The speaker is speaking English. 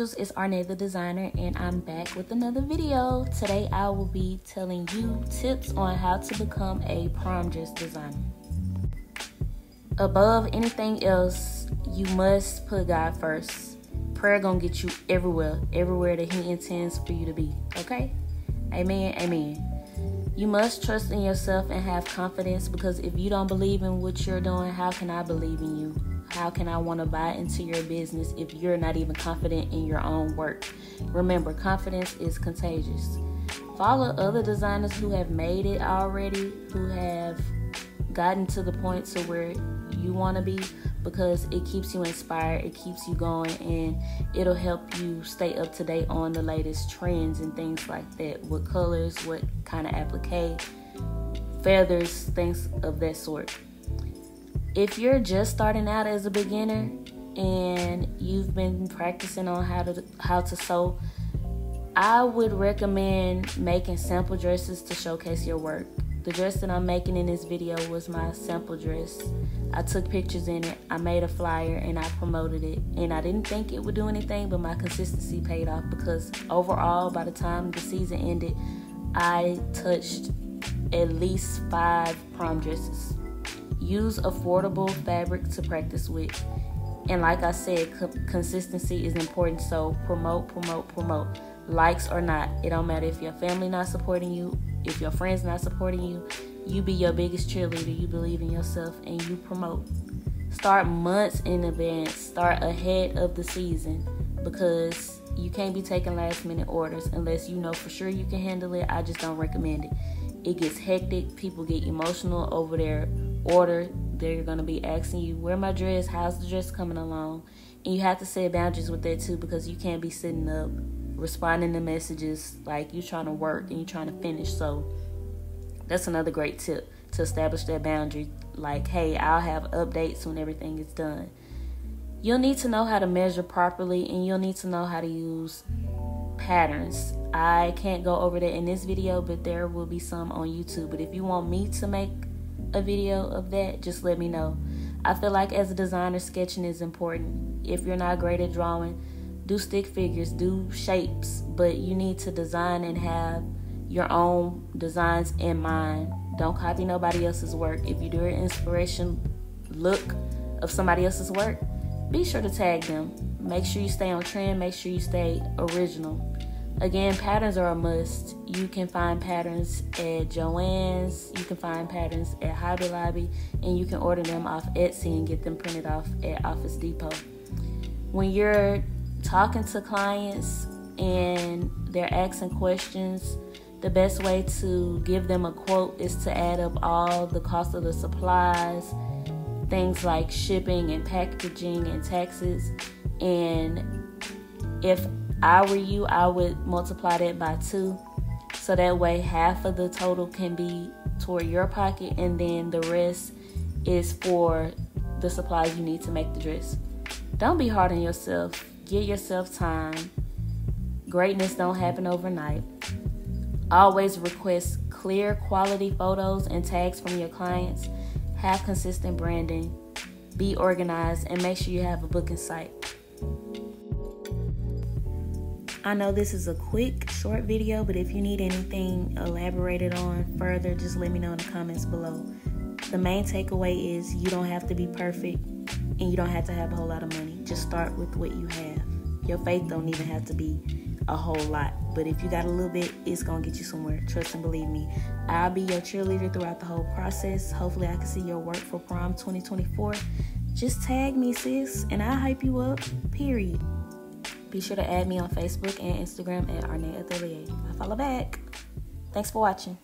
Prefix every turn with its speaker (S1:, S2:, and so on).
S1: Angels, it's Arné the designer and I'm back with another video. Today I will be telling you tips on how to become a prom dress designer. Above anything else, you must put God first. Prayer gonna get you everywhere, everywhere that He intends for you to be. Okay? Amen. Amen. You must trust in yourself and have confidence because if you don't believe in what you're doing, how can I believe in you? How can I want to buy into your business if you're not even confident in your own work? Remember, confidence is contagious. Follow other designers who have made it already, who have gotten to the point to where you want to be because it keeps you inspired, it keeps you going, and it'll help you stay up to date on the latest trends and things like that. What colors, what kind of applique, feathers, things of that sort if you're just starting out as a beginner and you've been practicing on how to how to sew, I would recommend making sample dresses to showcase your work. The dress that I'm making in this video was my sample dress. I took pictures in it, I made a flyer, and I promoted it. And I didn't think it would do anything, but my consistency paid off because overall, by the time the season ended, I touched at least five prom dresses. Use affordable fabric to practice with. And like I said, co- consistency is important. So promote, promote, promote. Likes or not, it don't matter if your family not supporting you, if your friends not supporting you. You be your biggest cheerleader. You believe in yourself and you promote. Start months in advance. Start ahead of the season because you can't be taking last minute orders unless you know for sure you can handle it. I just don't recommend it. It gets hectic. People get emotional over their order. They're gonna be asking you, "Where my dress? How's the dress coming along?" And you have to set boundaries with that too because you can't be sitting up responding to messages like you're trying to work and you're trying to finish. So that's another great tip to establish that boundary. Like, hey, I'll have updates when everything is done. You'll need to know how to measure properly and you'll need to know how to use patterns. I can't go over that in this video, but there will be some on YouTube. But if you want me to make a video of that, just let me know. I feel like as a designer, sketching is important. If you're not great at drawing, do stick figures, do shapes, but you need to design and have your own designs in mind. Don't copy nobody else's work. If you do an inspiration look of somebody else's work, be sure to tag them. Make sure you stay on trend, make sure you stay original. Again, patterns are a must. You can find patterns at Joann's, you can find patterns at Hobby Lobby, and you can order them off Etsy and get them printed off at Office Depot. When you're talking to clients and they're asking questions, the best way to give them a quote is to add up all the cost of the supplies, things like shipping and packaging and taxes. And if I were you, I would multiply that by two. So that way, half of the total can be toward your pocket, and then the rest is for the supplies you need to make the dress. Don't be hard on yourself. Give yourself time. Greatness don't happen overnight. Always request clear quality photos and tags from your clients. Have consistent branding. Be organized and make sure you have a booking site. I know this is a quick, short video, but if you need anything elaborated on further, just let me know in the comments below. The main takeaway is you don't have to be perfect and you don't have to have a whole lot of money. Just start with what you have. Your faith don't even have to be a whole lot, but if you got a little bit, it's gonna get you somewhere. Trust and believe me. I'll be your cheerleader throughout the whole process. Hopefully, I can see your work for prom 2024. Just tag me, sis, and I'll hype you up, period. Be sure to add me on Facebook and Instagram at Arnett Atelier. I follow back. Thanks for watching.